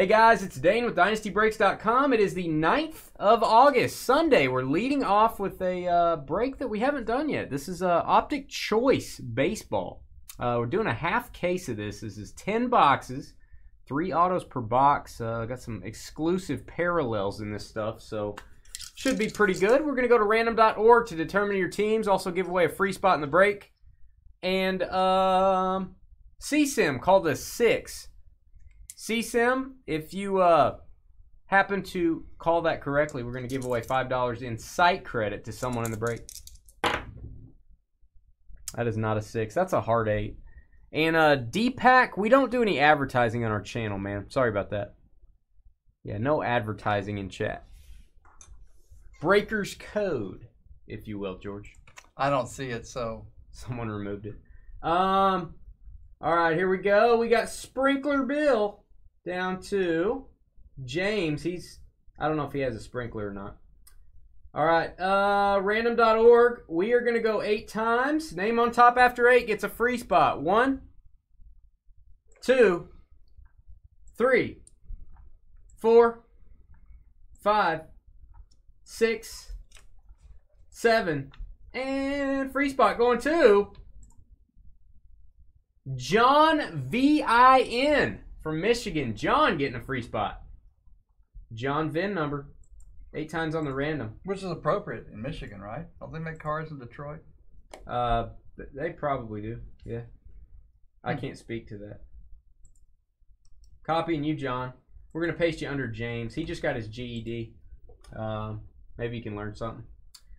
Hey guys, it's Dane with DynastyBreaks.com. It is the 9th of August, Sunday. We're leading off with a uh, break that we haven't done yet. This is uh, Optic Choice Baseball. Uh, we're doing a half case of this. This is 10 boxes, three autos per box. Uh, got some exclusive parallels in this stuff, so should be pretty good. We're going to go to random.org to determine your teams, also give away a free spot in the break. And um, CSIM called us six. CSIM, if you uh, happen to call that correctly, we're going to give away $5 in site credit to someone in the break. That is not a six. That's a hard eight. And uh, DPAC, we don't do any advertising on our channel, man. Sorry about that. Yeah, no advertising in chat. Breaker's code, if you will, George. I don't see it, so Someone removed it. Um, all right, here we go. We got Sprinkler Bill down to James. He's I don't know if he has a sprinkler or not. All right, uh, random.org. We are going to go eight times. Name on top after eight gets a free spot. One, two, three, four, five, six, seven, and free spot going to John V-I-N from Michigan. John getting a free spot. John VIN number. Eight times on the random. which is appropriate in Michigan, right? Don't they make cars in Detroit? Uh, they probably do. Yeah. I Hmm. can't speak to that. Copying you, John. We're gonna paste you under James. He just got his GED. Um, maybe you can learn something.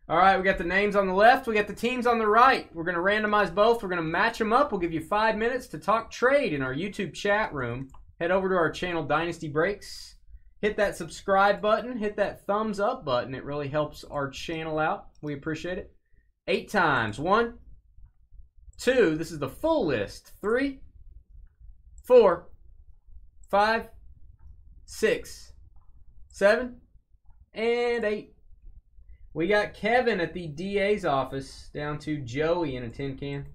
All right, we got the names on the left. We got the teams on the right. We're gonna randomize both. We're gonna match them up. We'll give you five minutes to talk trade in our YouTube chat room. Head over to our channel, Dynasty Breaks. Hit that subscribe button. Hit that thumbs up button. It really helps our channel out. We appreciate it. Eight times. One, two. This is the full list. Three, four, five, six, seven, and eight. We got Kevin at the DA's office down to Joey in a tin can.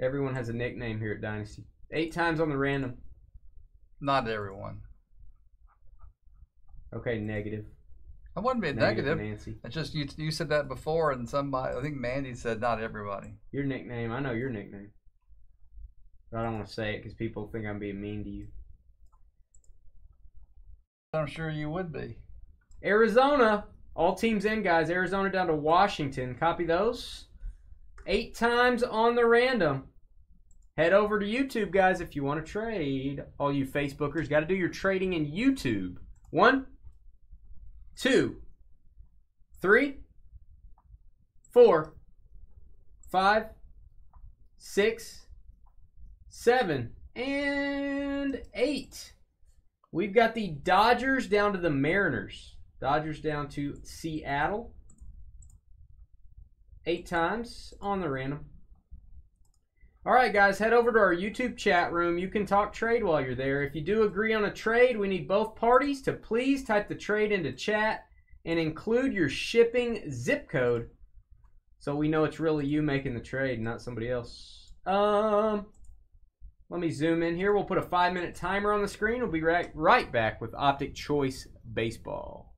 Everyone has a nickname here at Dynasty. Eight times on the random. Not everyone. Okay, negative. I wouldn't be Negative, negative. Nancy. It's just you. You said that before, and somebody. I think Mandy said not everybody. Your nickname. I know your nickname. But I don't want to say it because people think I'm being mean to you. I'm sure you would be. Arizona. All teams in, guys. Arizona down to Washington. Copy those. Eight times on the random. Head over to YouTube, guys, if you want to trade. All you Facebookers got to do your trading in YouTube. One, two, three, four, five, six, seven, and eight. We've got the Dodgers down to the Mariners. Dodgers down to Seattle. Eight times on the random. All right, guys, head over to our YouTube chat room. You can talk trade while you're there. If you do agree on a trade, we need both parties to please type the trade into chat and include your shipping zip code so we know it's really you making the trade, not somebody else. Um, let me zoom in here. We'll put a five minute timer on the screen. We'll be right, right back with Optic Choice Baseball.